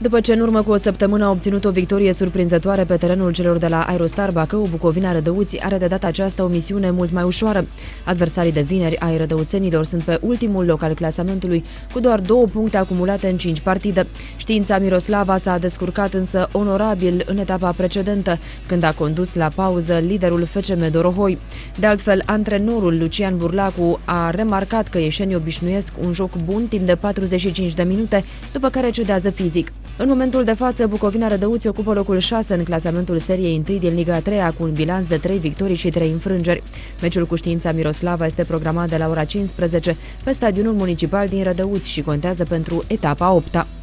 După ce în urmă cu o săptămână a obținut o victorie surprinzătoare pe terenul celor de la Aerostar Bacău, Bucovina Rădăuți are de data aceasta o misiune mult mai ușoară. Adversarii de vineri ai rădăuțenilor sunt pe ultimul loc al clasamentului, cu doar două puncte acumulate în cinci partide. Știința Miroslava s-a descurcat însă onorabil în etapa precedentă, când a condus la pauză liderul FCM Dorohoi. De altfel, antrenorul Lucian Burlacu a remarcat că ieșenii obișnuiesc un joc bun timp de 45 de minute, după care cedează fizic. În momentul de față, Bucovina Rădăuți ocupă locul 6 în clasamentul seriei 1 din Liga 3 cu un bilanț de 3 victorii și 3 înfrângeri. Meciul cu știința Miroslava este programat de la ora 15 pe stadionul municipal din Rădăuți și contează pentru etapa 8 -a.